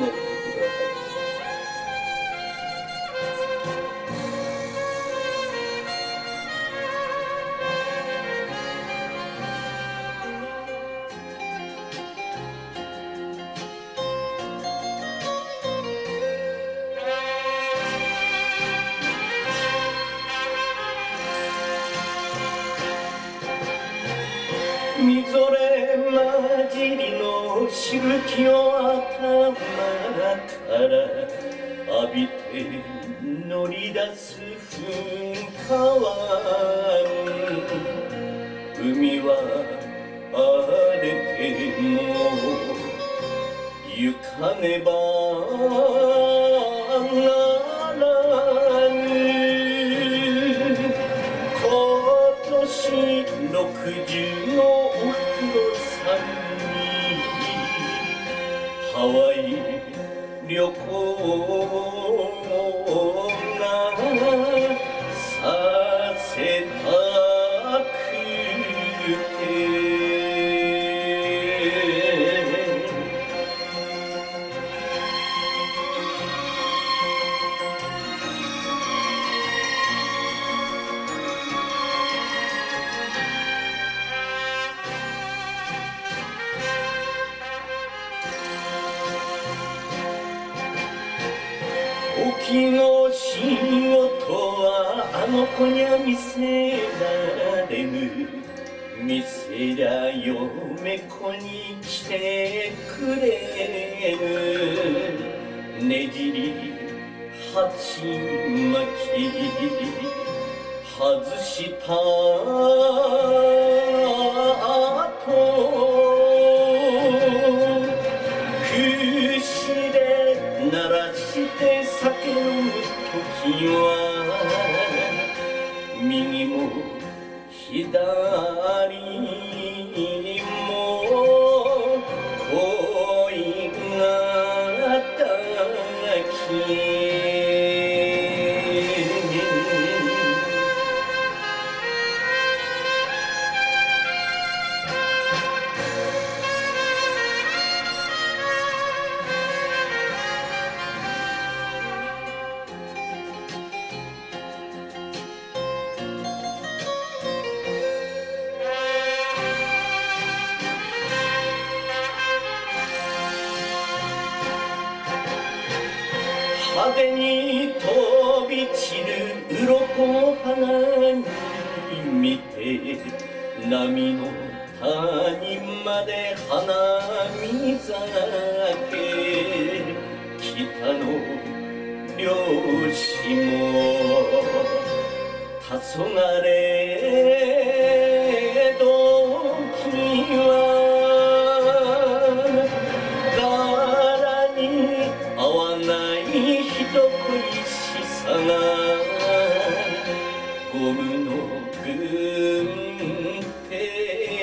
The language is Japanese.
分だけ聞いてくださいみぞれしぶきを頭から浴びて乗り出す噴火湾海は荒れても行かねばハワイ旅行沖の仕事はあの子にゃ見せられぬ。見せりゃ嫁子に来てくれぬ。ねじり鉢巻き外した後派手に飛び散る鱗の花に見て波の谷まで花見酒北の漁師も黄昏独にしさがゴムの軍手。